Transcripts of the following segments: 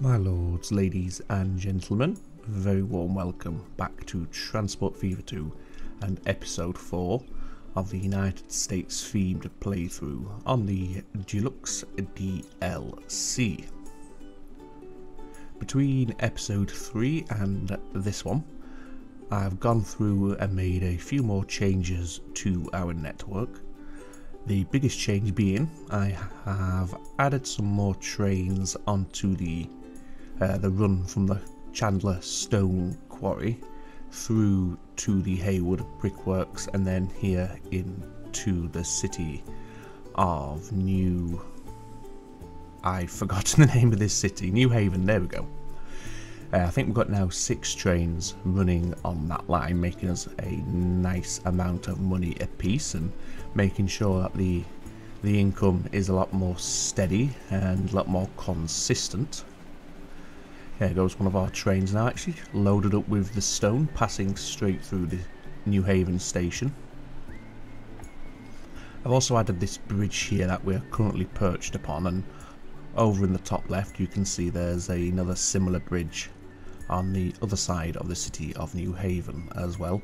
My lords, ladies and gentlemen, very warm welcome back to Transport Fever 2 and episode 4 of the United States themed playthrough on the Deluxe DLC. Between episode 3 and this one, I've gone through and made a few more changes to our network. The biggest change being I have added some more trains onto the uh, the run from the Chandler Stone Quarry through to the Hayward Brickworks and then here into the city of New. I've forgotten the name of this city. New Haven, there we go. Uh, I think we've got now six trains running on that line, making us a nice amount of money a piece and making sure that the the income is a lot more steady and a lot more consistent here goes one of our trains now actually, loaded up with the stone, passing straight through the New Haven station. I've also added this bridge here that we're currently perched upon and over in the top left you can see there's a, another similar bridge on the other side of the city of New Haven as well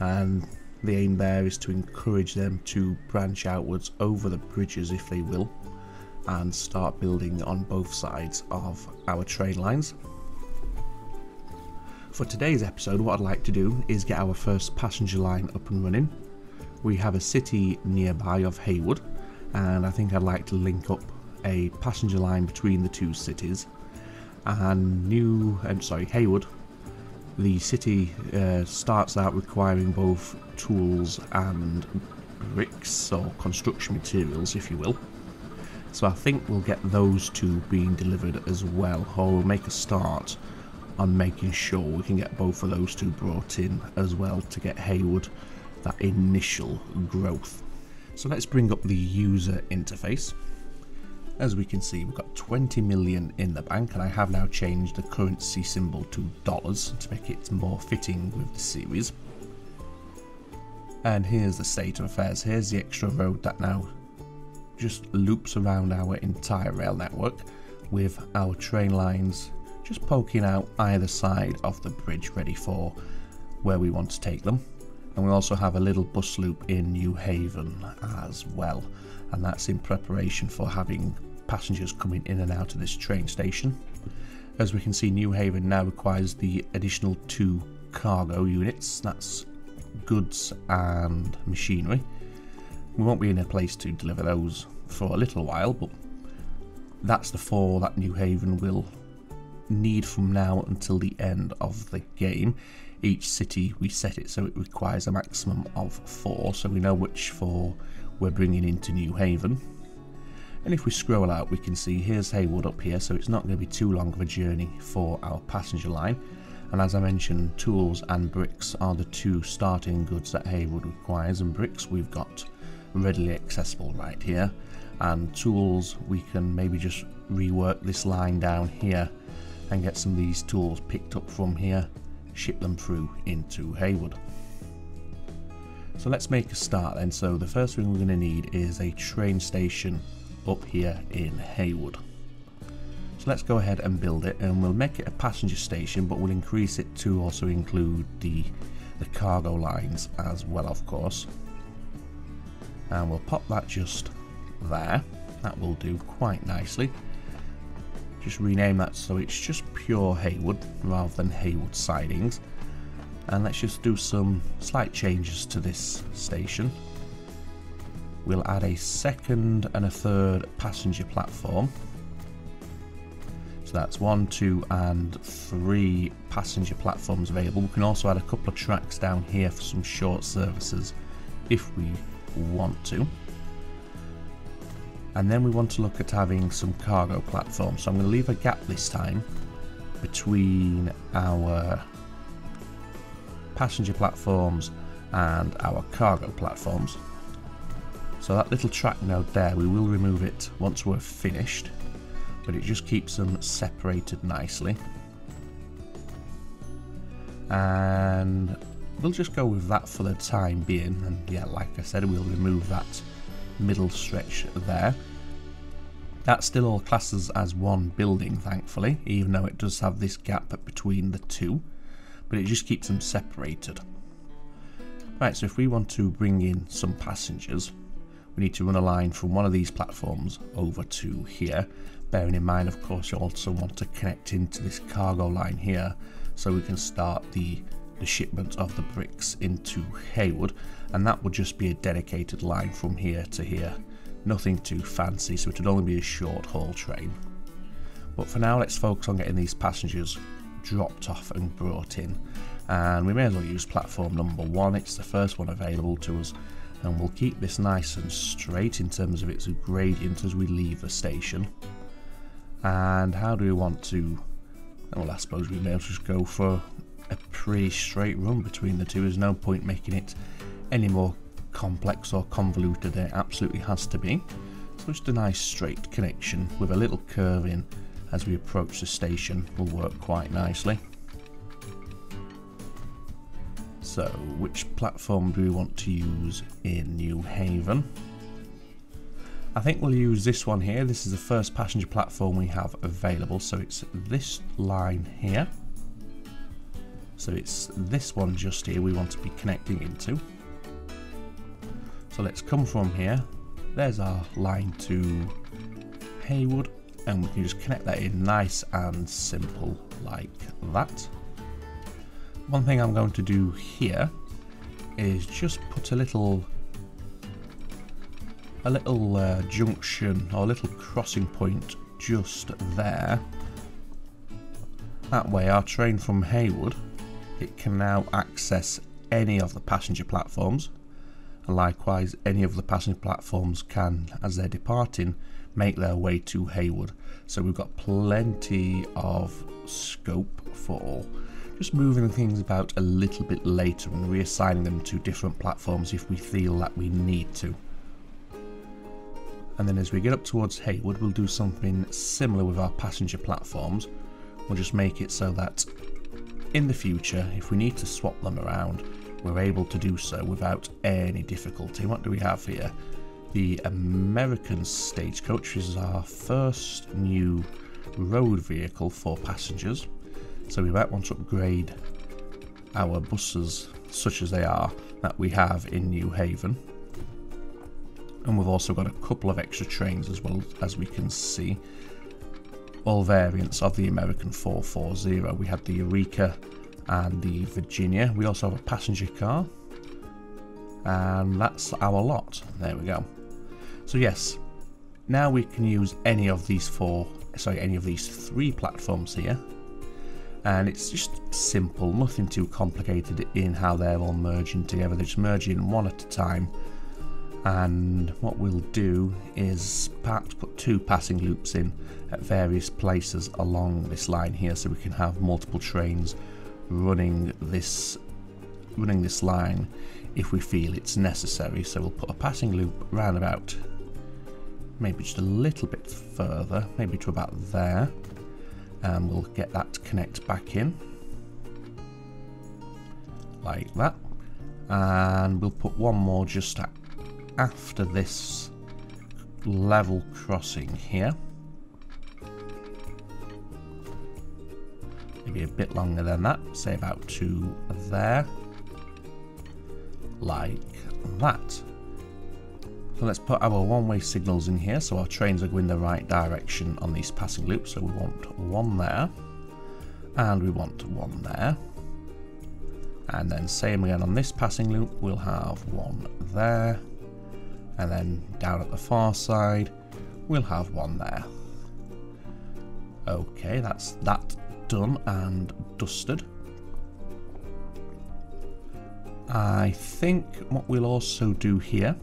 and the aim there is to encourage them to branch outwards over the bridges if they will and start building on both sides of our train lines. For today's episode what I'd like to do is get our first passenger line up and running. We have a city nearby of Hayward and I think I'd like to link up a passenger line between the two cities and New, I'm sorry, Hayward the city uh, starts out requiring both tools and bricks or construction materials if you will so I think we'll get those two being delivered as well, or we'll make a start on making sure we can get both of those two brought in as well to get Hayward that initial growth. So let's bring up the user interface. As we can see, we've got 20 million in the bank, and I have now changed the currency symbol to dollars to make it more fitting with the series. And here's the state of affairs. Here's the extra road that now just loops around our entire rail network with our train lines just poking out either side of the bridge ready for where we want to take them. And we also have a little bus loop in New Haven as well. And that's in preparation for having passengers coming in and out of this train station. As we can see, New Haven now requires the additional two cargo units. That's goods and machinery. We won't be in a place to deliver those for a little while, but that's the four that New Haven will need from now until the end of the game. Each city we set it so it requires a maximum of four, so we know which four we're bringing into New Haven. And if we scroll out, we can see here's Hayward up here, so it's not going to be too long of a journey for our passenger line. And as I mentioned, tools and bricks are the two starting goods that Hayward requires, and bricks we've got readily accessible right here and tools we can maybe just rework this line down here and get some of these tools picked up from here ship them through into Hayward so let's make a start then. So the first thing we're going to need is a train station up here in Hayward so let's go ahead and build it and we'll make it a passenger station but we'll increase it to also include the the cargo lines as well of course. And we'll pop that just there. That will do quite nicely. Just rename that so it's just pure Hayward rather than Hayward sidings. And let's just do some slight changes to this station. We'll add a second and a third passenger platform. So that's one, two and three passenger platforms available. We can also add a couple of tracks down here for some short services if we want to. And then we want to look at having some cargo platforms. So I'm going to leave a gap this time between our passenger platforms and our cargo platforms. So that little track node there, we will remove it once we're finished, but it just keeps them separated nicely. And we'll just go with that for the time being and yeah like I said we'll remove that middle stretch there That still all classes as one building, thankfully, even though it does have this gap between the two, but it just keeps them separated. Right, so if we want to bring in some passengers, we need to run a line from one of these platforms over to here, bearing in mind, of course, you also want to connect into this cargo line here, so we can start the, the shipment of the bricks into Hayward, and that would just be a dedicated line from here to here. Nothing too fancy, so it would only be a short haul train. But for now, let's focus on getting these passengers dropped off and brought in. And we may as well use platform number one, it's the first one available to us. And we'll keep this nice and straight in terms of its gradient as we leave the station. And how do we want to... Well, I suppose we may as well just go for a pretty straight run between the two. There's no point making it any more complex or convoluted than it absolutely has to be. So just a nice straight connection with a little curve in as we approach the station will work quite nicely. So which platform do we want to use in New Haven? I think we'll use this one here. This is the first passenger platform we have available. So it's this line here. So it's this one just here we want to be connecting into. So let's come from here. There's our line to Hayward and we can just connect that in nice and simple like that. One thing I'm going to do here is just put a little a little uh, junction or a little crossing point just there. That way our train from Hayward it can now access any of the passenger platforms and likewise any of the passenger platforms can, as they're departing, make their way to Hayward. So we've got plenty of scope for all. just moving things about a little bit later and reassigning them to different platforms if we feel that we need to. And then as we get up towards Hayward, we'll do something similar with our passenger platforms. We'll just make it so that in the future, if we need to swap them around, we're able to do so without any difficulty. What do we have here? The American Stagecoach is our first new road vehicle for passengers. So we might want to upgrade our buses, such as they are, that we have in New Haven. And we've also got a couple of extra trains as well, as we can see. All variants of the American 440. We had the Eureka and the Virginia. We also have a passenger car. And that's our lot. There we go. So yes, now we can use any of these four, sorry, any of these three platforms here. And it's just simple, nothing too complicated in how they're all merging together. They're just merging one at a time. And what we'll do is perhaps put two passing loops in at various places along this line here so we can have multiple trains running this running this line if we feel it's necessary. So we'll put a passing loop round about maybe just a little bit further, maybe to about there, and we'll get that to connect back in like that. And we'll put one more just after this level crossing here. Maybe a bit longer than that, say about two there, like that. So let's put our one-way signals in here so our trains are going the right direction on these passing loops. So we want one there, and we want one there. And then same again on this passing loop, we'll have one there. And then down at the far side, we'll have one there. Okay, that's that done and dusted. I think what we'll also do here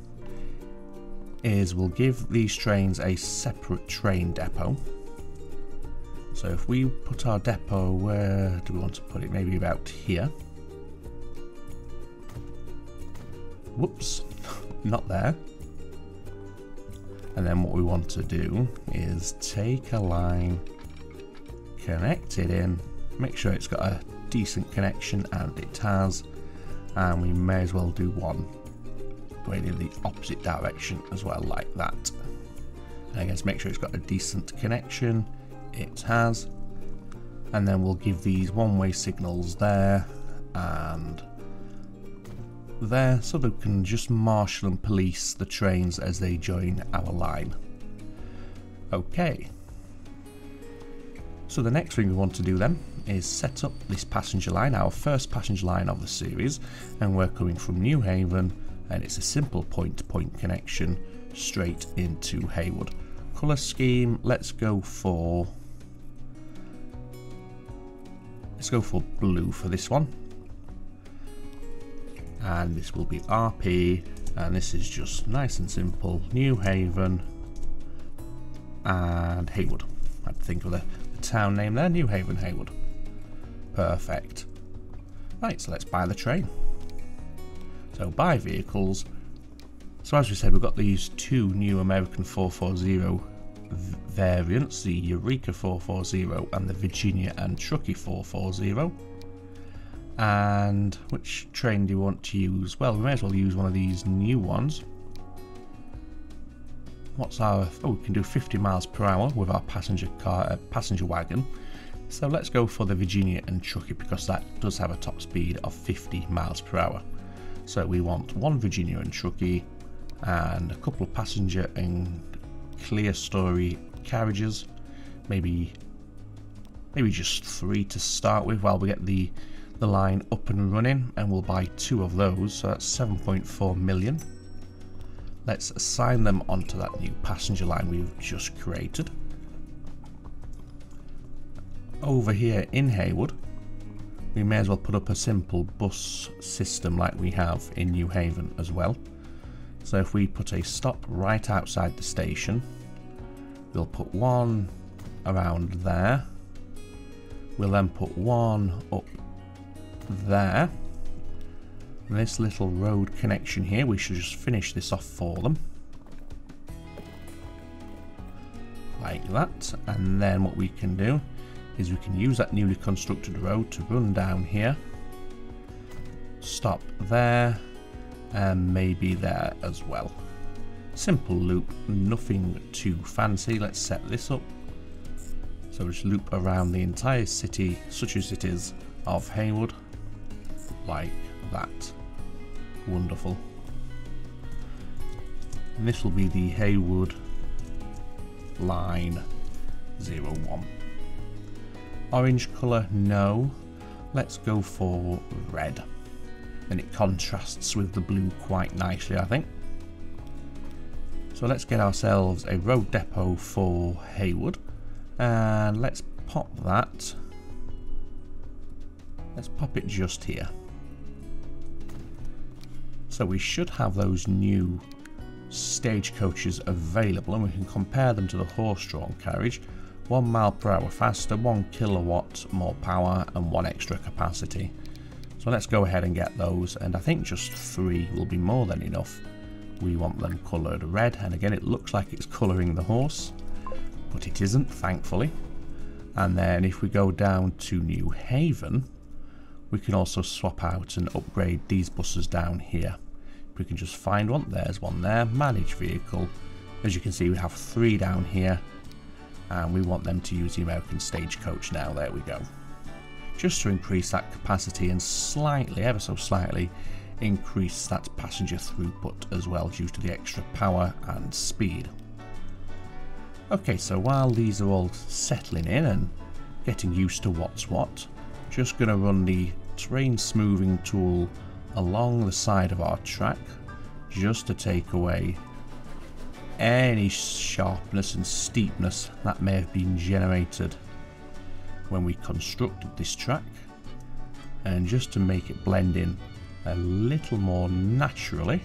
is we'll give these trains a separate train depot. So if we put our depot, where do we want to put it? Maybe about here. Whoops, not there. And then what we want to do is take a line connect it in, make sure it's got a decent connection and it has, and we may as well do one going in the opposite direction as well like that. And I guess make sure it's got a decent connection. It has. And then we'll give these one-way signals there and there so they can just marshal and police the trains as they join our line. Okay. So the next thing we want to do then is set up this passenger line, our first passenger line of the series, and we're coming from Newhaven and it's a simple point-to-point -point connection straight into Hayward. Colour scheme, let's go for let's go for blue for this one and this will be RP and this is just nice and simple Newhaven and Hayward I would think of the town name there New Haven, Hayward perfect. Right so let's buy the train. So buy vehicles. So as we said we've got these two new American 440 variants the Eureka 440 and the Virginia and Truckee 440 and which train do you want to use? Well, we may as well use one of these new ones. What's our... Oh, we can do 50 miles per hour with our passenger car, uh, passenger wagon. So let's go for the Virginia and Truckee because that does have a top speed of 50 miles per hour. So we want one Virginia and Truckee and a couple of passenger and clerestory carriages. Maybe maybe just three to start with while we get the the line up and running and we'll buy two of those so that's 7.4 million let's assign them onto that new passenger line we've just created. Over here in Hayward we may as well put up a simple bus system like we have in New Haven as well. So if we put a stop right outside the station we'll put one around there. We'll then put one up there. This little road connection here, we should just finish this off for them. Like that. And then what we can do is we can use that newly constructed road to run down here. Stop there. And maybe there as well. Simple loop, nothing too fancy. Let's set this up. So just loop around the entire city, such as it is, of Hayward like that. Wonderful. And this will be the Hayward line 01. Orange colour, no. Let's go for red. And it contrasts with the blue quite nicely, I think. So let's get ourselves a road depot for Hayward. And let's pop that. Let's pop it just here. So we should have those new stagecoaches available and we can compare them to the horse-drawn carriage. One mile per hour faster, one kilowatt more power and one extra capacity. So let's go ahead and get those and I think just three will be more than enough. We want them coloured red and again it looks like it's colouring the horse but it isn't thankfully. And then if we go down to Newhaven we can also swap out and upgrade these buses down here we can just find one. There's one there. Manage vehicle. As you can see, we have three down here. And we want them to use the American Stagecoach now. There we go. Just to increase that capacity and slightly, ever so slightly, increase that passenger throughput as well due to the extra power and speed. Okay, so while these are all settling in and getting used to what's what, just going to run the train smoothing tool along the side of our track just to take away any sharpness and steepness that may have been generated when we constructed this track. And just to make it blend in a little more naturally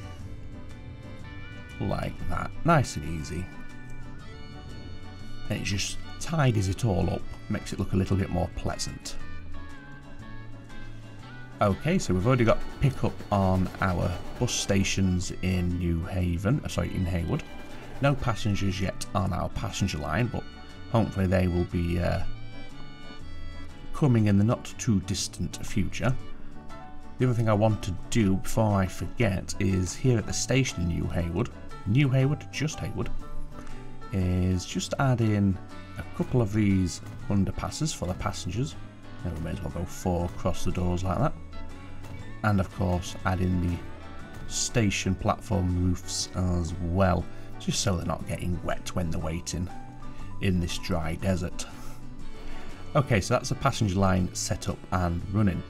like that nice and easy. And it just tidies it all up makes it look a little bit more pleasant Okay, so we've already got pickup on our bus stations in New Haven, sorry, in Hayward. No passengers yet on our passenger line, but hopefully they will be uh, coming in the not too distant future. The other thing I want to do before I forget is here at the station in New Hayward, New Hayward, just Hayward, is just add in a couple of these underpasses for the passengers. And we may as well go four across the doors like that. And of course add in the station platform roofs as well, just so they're not getting wet when they're waiting in this dry desert. Okay, so that's the passenger line set up and running.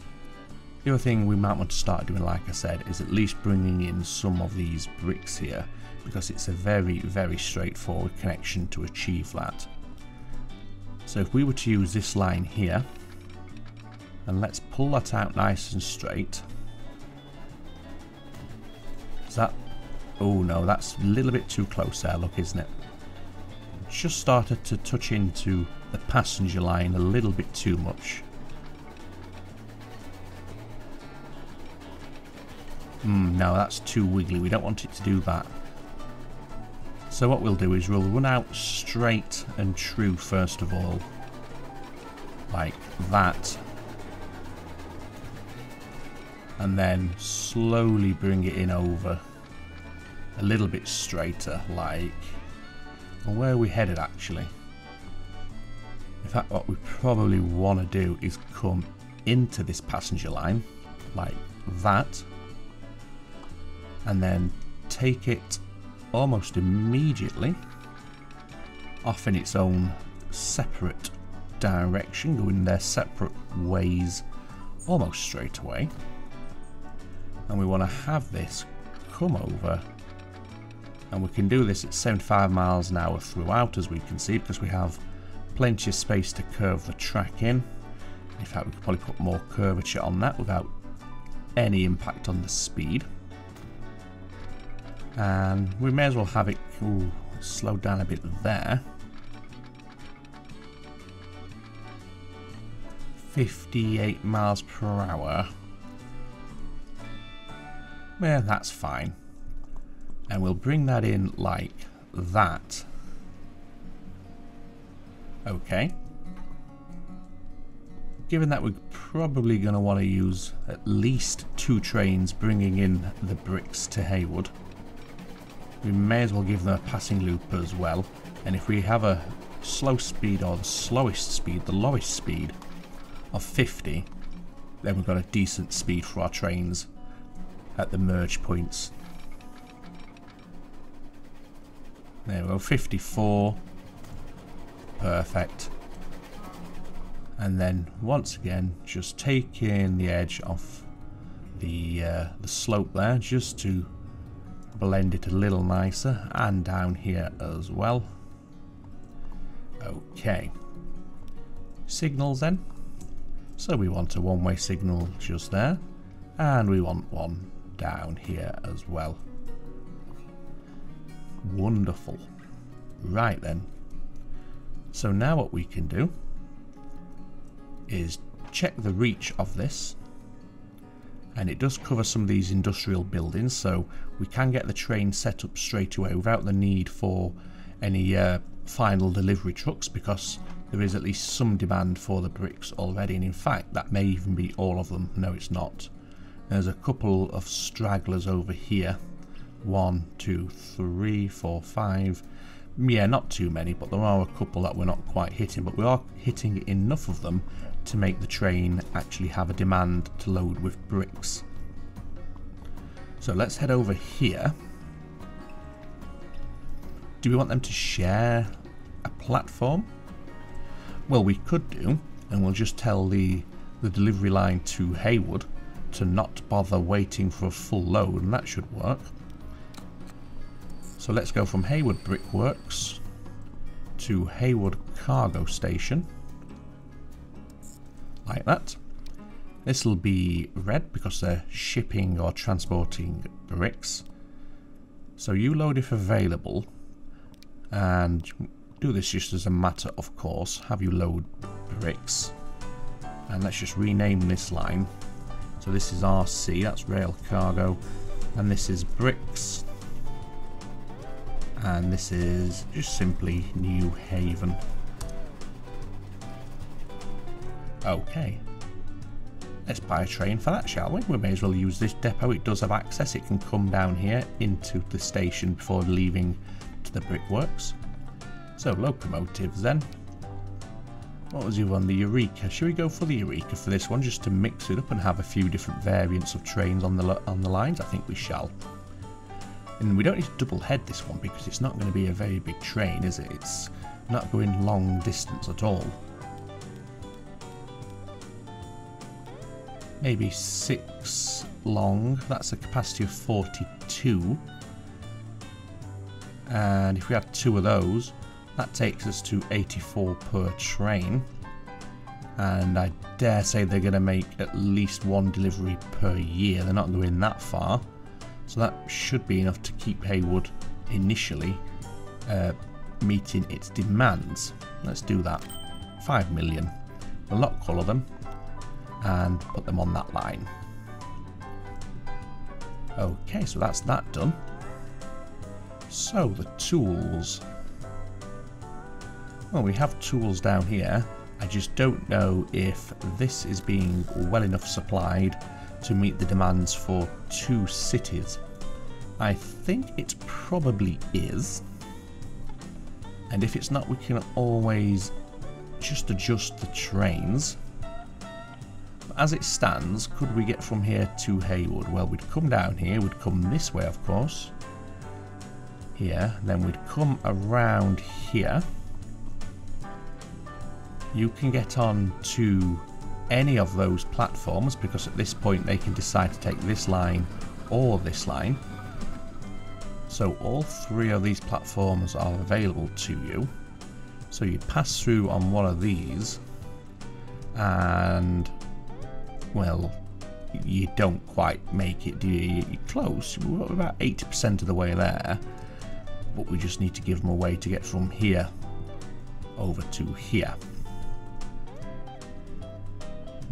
The other thing we might want to start doing, like I said, is at least bringing in some of these bricks here, because it's a very, very straightforward connection to achieve that. So if we were to use this line here, and let's pull that out nice and straight. Is that... Oh no, that's a little bit too close there, look, isn't it? Just started to touch into the passenger line a little bit too much. Hmm, no, that's too wiggly. We don't want it to do that. So what we'll do is we'll run out straight and true first of all. Like that. And then slowly bring it in over. A little bit straighter, like... Well, where are we headed actually? In fact, what we probably want to do is come into this passenger line, like that and then take it almost immediately off in its own separate direction, going their separate ways almost straight away. And we want to have this come over. And we can do this at 75 miles an hour throughout as we can see because we have plenty of space to curve the track in. In fact we could probably put more curvature on that without any impact on the speed. And we may as well have it slow down a bit there. 58 miles per hour yeah that's fine. And we'll bring that in like that. Okay. Given that we're probably going to want to use at least two trains bringing in the bricks to Hayward we may as well give them a passing loop as well. And if we have a slow speed or the slowest speed, the lowest speed of 50, then we've got a decent speed for our trains at the merge points. There we go, 54. Perfect. And then once again, just taking the edge off the uh, the slope there, just to blend it a little nicer and down here as well. Okay. Signals then. So we want a one-way signal just there and we want one down here as well. Wonderful. Right then. So now what we can do is check the reach of this and it does cover some of these industrial buildings so we can get the train set up straight away without the need for any uh, final delivery trucks because there is at least some demand for the bricks already and in fact that may even be all of them no it's not there's a couple of stragglers over here one two three four five yeah not too many but there are a couple that we're not quite hitting but we are hitting enough of them to make the train actually have a demand to load with bricks. So let's head over here. Do we want them to share a platform? Well, we could do, and we'll just tell the, the delivery line to Hayward to not bother waiting for a full load, and that should work. So let's go from Hayward Brickworks to Hayward Cargo Station like that. This will be red because they're shipping or transporting bricks. So you load if available and do this just as a matter of course. Have you load bricks and let's just rename this line. So this is RC, that's rail cargo and this is bricks and this is just simply New Haven. Okay. Let's buy a train for that, shall we? We may as well use this depot. It does have access. It can come down here into the station before leaving to the brickworks. So, locomotives then. What was the one? The Eureka. Should we go for the Eureka for this one, just to mix it up and have a few different variants of trains on the on the lines? I think we shall. And we don't need to double head this one because it's not going to be a very big train, is it? It's not going long distance at all. Maybe six long. That's a capacity of 42. And if we had two of those, that takes us to 84 per train. And I dare say they're going to make at least one delivery per year. They're not going that far. So that should be enough to keep Hayward initially uh, meeting its demands. Let's do that. 5 million. We'll not colour them and put them on that line. Okay, so that's that done. So the tools. Well, we have tools down here. I just don't know if this is being well enough supplied to meet the demands for two cities. I think it probably is. And if it's not, we can always just adjust the trains. As it stands, could we get from here to Hayward? Well, we'd come down here, we'd come this way, of course here. Then we'd come around here. You can get on to any of those platforms because at this point they can decide to take this line or this line. So all three of these platforms are available to you. So you pass through on one of these and well you don't quite make it do you? You're close, we're about 80% of the way there but we just need to give them a way to get from here over to here.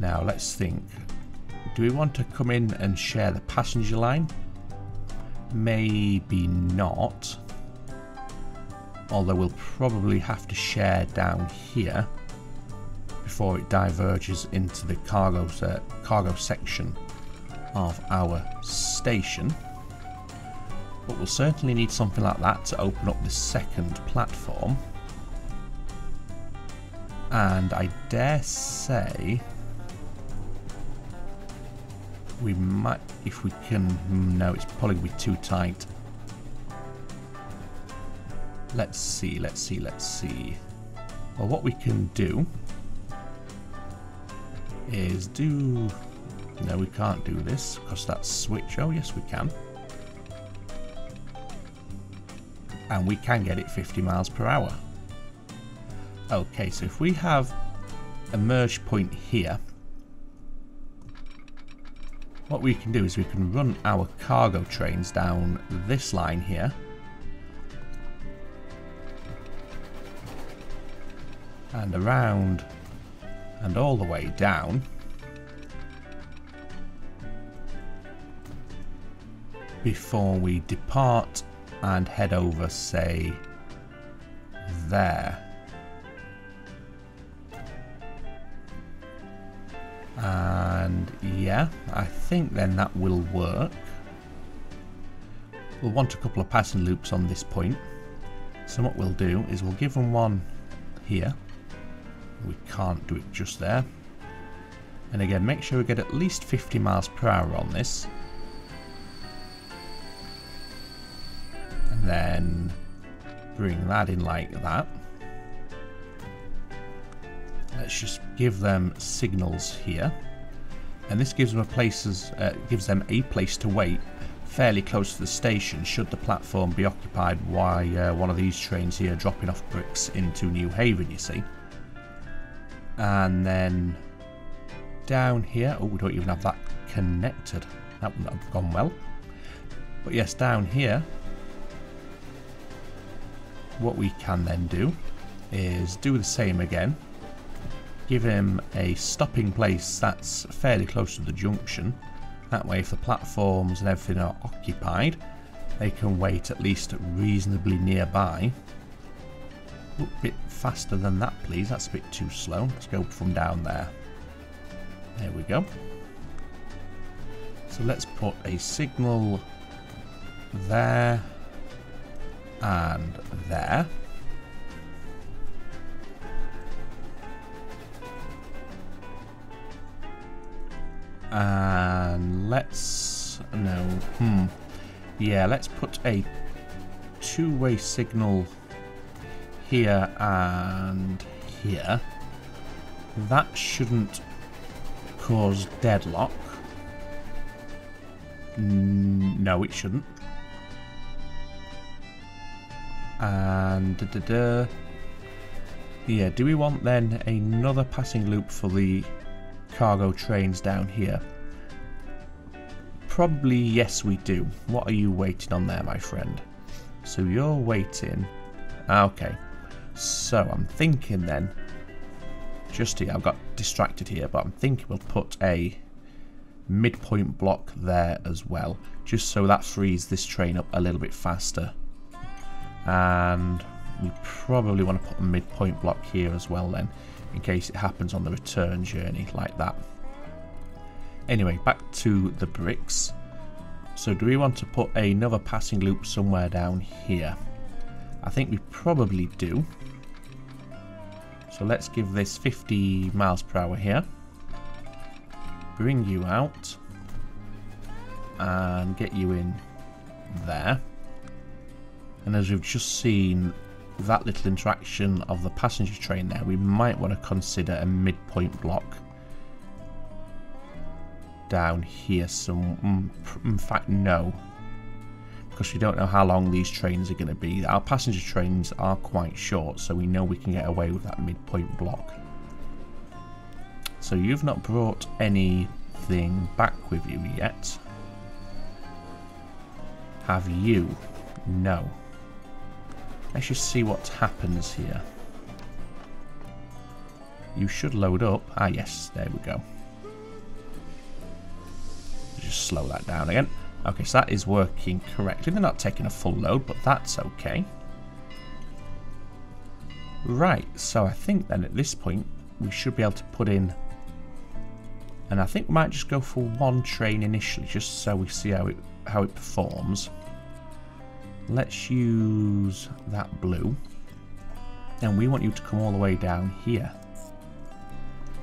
Now let's think. Do we want to come in and share the passenger line? Maybe not. Although we'll probably have to share down here before it diverges into the cargo, uh, cargo section of our station. But we'll certainly need something like that to open up the second platform. And I dare say we might, if we can, no, it's probably going to be too tight. Let's see, let's see, let's see. Well, what we can do is do... No, we can't do this because that's switch. Oh, yes, we can. and we can get it 50 miles per hour. Okay, so if we have a merge point here, what we can do is we can run our cargo trains down this line here. And around and all the way down. Before we depart and head over, say, there. And yeah, I think then that will work. We'll want a couple of passing loops on this point. So what we'll do is we'll give them one here. We can't do it just there. And again, make sure we get at least 50 miles per hour on this. And then bring that in like that. Let's just give them signals here. And this gives them a places uh, gives them a place to wait fairly close to the station should the platform be occupied by uh, one of these trains here dropping off bricks into New Haven, you see. And then down here, oh, we don't even have that connected. That wouldn't have gone well. But yes, down here, what we can then do is do the same again. Give him a stopping place that's fairly close to the junction. That way if the platforms and everything are occupied, they can wait at least reasonably nearby. A bit faster than that please, that's a bit too slow. Let's go from down there. There we go. So let's put a signal there and there. And let's... No. Hmm. Yeah, let's put a two-way signal here and here. That shouldn't cause deadlock. No, it shouldn't. And da, da, da. yeah, do we want then another passing loop for the cargo trains down here? Probably yes we do. What are you waiting on there, my friend? So you're waiting. Ah, okay. So I'm thinking then, just here, I've got distracted here, but I'm thinking we'll put a midpoint block there as well, just so that frees this train up a little bit faster. And we probably want to put a midpoint block here as well then, in case it happens on the return journey like that. Anyway, back to the bricks. So do we want to put another passing loop somewhere down here? I think we probably do. So let's give this 50 miles per hour here. Bring you out. And get you in there. And as we've just seen that little interaction of the passenger train there, we might want to consider a midpoint block down here some mm, in fact no. Because we don't know how long these trains are going to be. Our passenger trains are quite short so we know we can get away with that midpoint block. So you've not brought anything back with you yet. Have you? No let's just see what happens here you should load up ah yes there we go just slow that down again. Okay, so that is working correctly. They're not taking a full load, but that's okay. Right, so I think then at this point we should be able to put in and I think we might just go for one train initially just so we see how it how it performs. Let's use that blue and we want you to come all the way down here.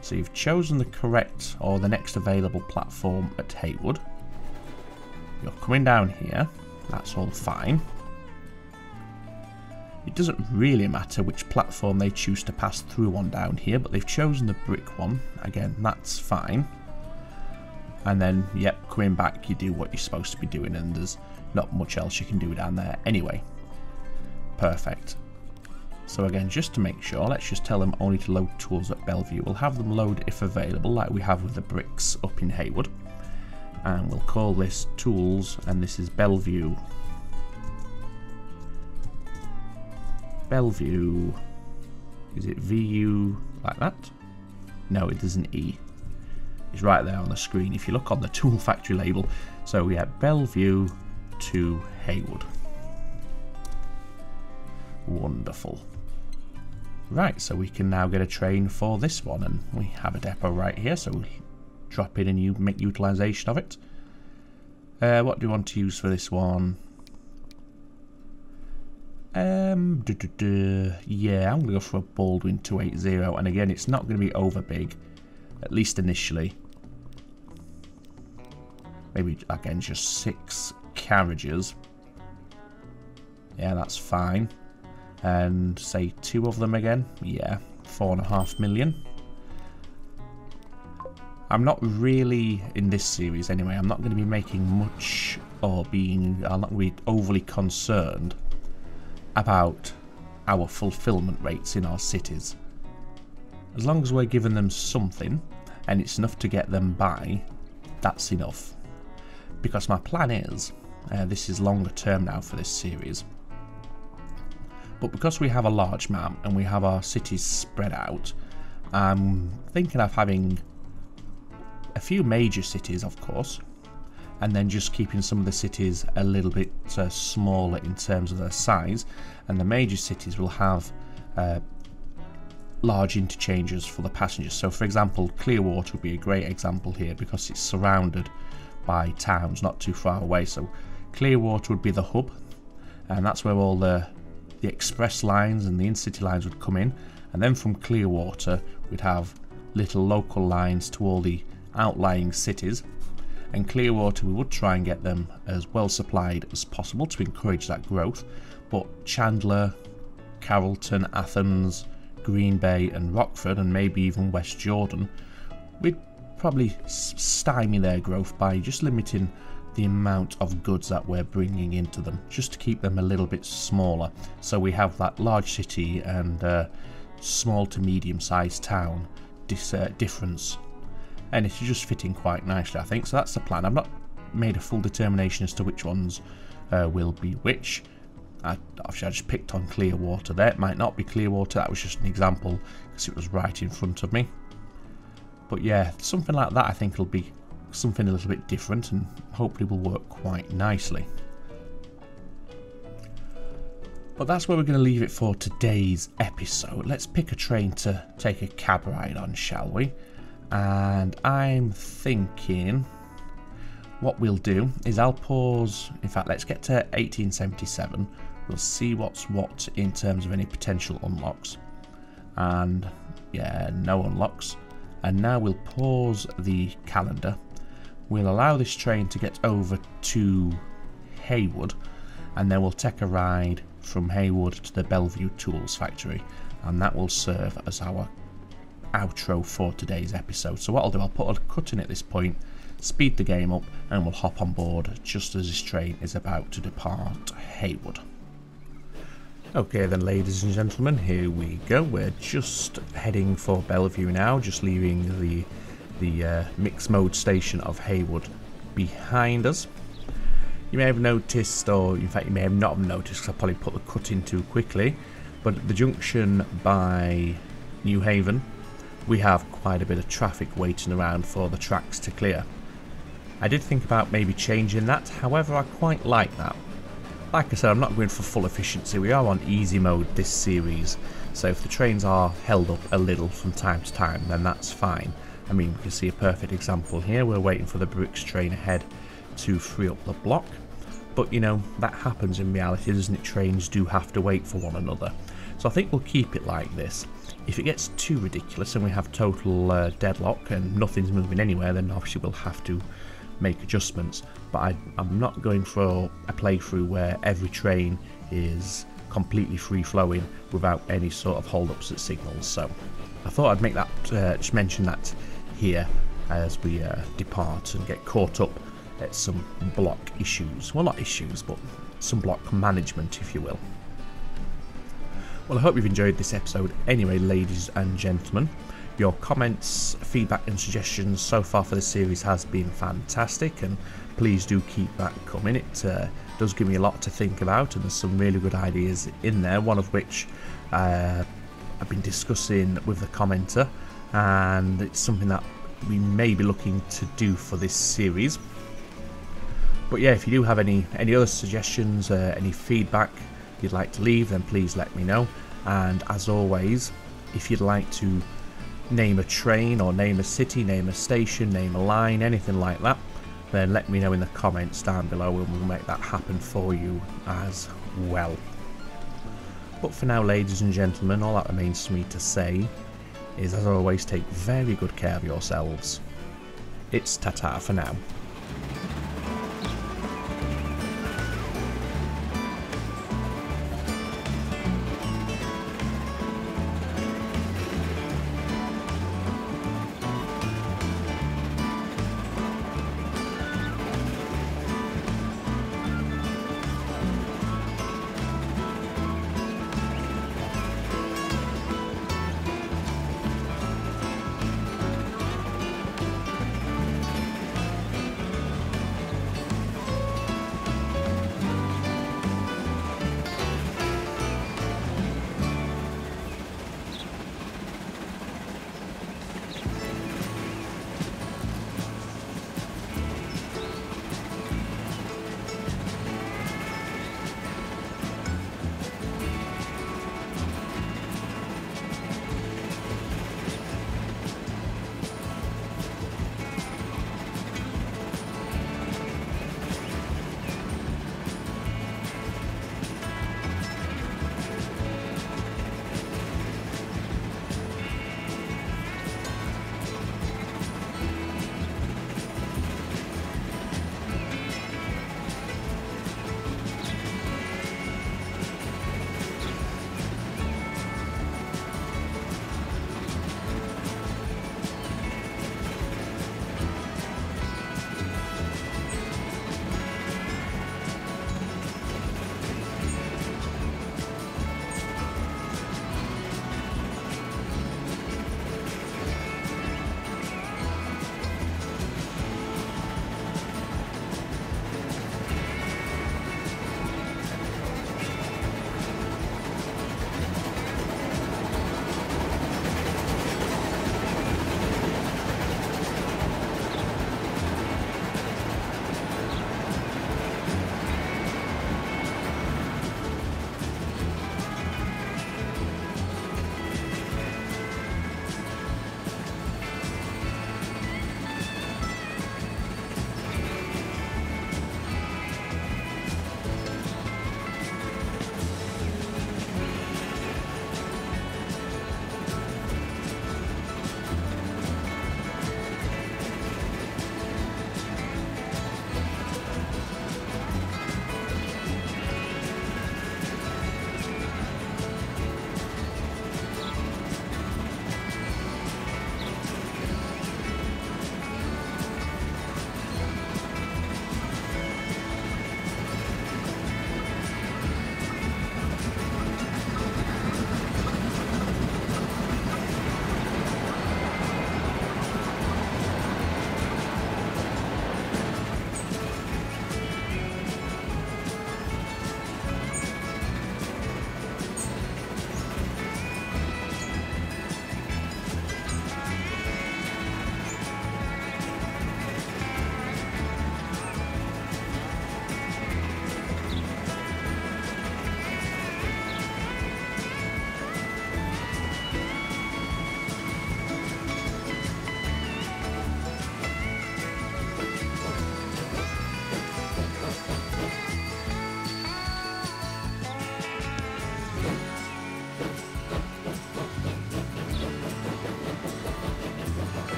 So you've chosen the correct or the next available platform at Hayward. You're coming down here. That's all fine. It doesn't really matter which platform they choose to pass through on down here, but they've chosen the brick one. Again, that's fine. And then, yep, coming back, you do what you're supposed to be doing, and there's not much else you can do down there anyway. Perfect. So again, just to make sure, let's just tell them only to load tools at Bellevue. We'll have them load if available, like we have with the bricks up in Hayward. And we'll call this tools, and this is Bellevue. Bellevue. Is it VU like that? No, it doesn't E. It's right there on the screen if you look on the tool factory label. So we have Bellevue to Hayward. Wonderful. Right, so we can now get a train for this one, and we have a depot right here, so we'll drop in and you make utilisation of it. Uh, what do you want to use for this one? Um, duh, duh, duh. yeah, I'm going to go for a Baldwin 280, and again, it's not going to be over big, at least initially. Maybe, again, just six carriages. Yeah, that's fine and say two of them again. Yeah, four and a half million. I'm not really, in this series anyway, I'm not going to be making much or being, I'm not going to be overly concerned about our fulfillment rates in our cities. As long as we're giving them something and it's enough to get them by, that's enough. Because my plan is, uh, this is longer term now for this series, but because we have a large map and we have our cities spread out, I'm thinking of having a few major cities, of course, and then just keeping some of the cities a little bit uh, smaller in terms of their size. And the major cities will have uh, large interchanges for the passengers. So, for example, Clearwater would be a great example here because it's surrounded by towns not too far away. So, Clearwater would be the hub, and that's where all the the express lines and the in-city lines would come in and then from Clearwater we'd have little local lines to all the outlying cities. And Clearwater, we would try and get them as well supplied as possible to encourage that growth. But Chandler, Carrollton, Athens, Green Bay, and Rockford, and maybe even West Jordan, we'd probably stymie their growth by just limiting the amount of goods that we're bringing into them, just to keep them a little bit smaller. So we have that large city and uh, small to medium sized town dis- uh, difference. And it's just fitting quite nicely, I think. So that's the plan. I've not made a full determination as to which ones uh, will be which. I, obviously, I just picked on Clearwater there. It might not be Clearwater, that was just an example because it was right in front of me. But yeah, something like that I think will be something a little bit different and hopefully will work quite nicely. But that's where we're going to leave it for today's episode. Let's pick a train to take a cab ride on, shall we? And I'm thinking what we'll do is I'll pause. In fact, let's get to 1877. We'll see what's what in terms of any potential unlocks. And yeah, no unlocks. And now we'll pause the calendar. We'll allow this train to get over to Hayward and then we'll take a ride from Hayward to the Bellevue Tools factory, and that will serve as our outro for today's episode. So what I'll do, I'll put a cut in at this point, speed the game up, and we'll hop on board just as this train is about to depart Hayward. Okay then ladies and gentlemen, here we go. We're just heading for Bellevue now, just leaving the the uh, mixed mode station of Hayward behind us. You may have noticed, or in fact you may have not noticed because I probably put the cut in too quickly, but at the junction by New Haven, we have quite a bit of traffic waiting around for the tracks to clear. I did think about maybe changing that, however I quite like that. Like I said, I'm not going for full efficiency, we are on easy mode this series, so if the trains are held up a little from time to time, then that's fine. I mean, we can see a perfect example here, we're waiting for the bricks train ahead to free up the block. But you know, that happens in reality, doesn't it? Trains do have to wait for one another. So I think we'll keep it like this. If it gets too ridiculous and we have total uh, deadlock and nothing's moving anywhere, then obviously we'll have to make adjustments. But I, am not going for a playthrough where every train is completely free flowing without any sort of hold-ups at signals. So I thought I'd make that, uh, just mention that here as we uh, depart and get caught up at some block issues. Well, not issues, but some block management, if you will. Well, I hope you've enjoyed this episode anyway, ladies and gentlemen. Your comments, feedback, and suggestions so far for the series has been fantastic, and please do keep that coming. It uh, does give me a lot to think about, and there's some really good ideas in there, one of which uh, I've been discussing with the commenter, and it's something that we may be looking to do for this series. But yeah, if you do have any any other suggestions, uh, any feedback you'd like to leave, then please let me know. And as always, if you'd like to name a train or name a city, name a station, name a line, anything like that, then let me know in the comments down below and we'll make that happen for you as well. But for now, ladies and gentlemen, all that remains for me to say is, as always, take very good care of yourselves. It's ta-ta for now.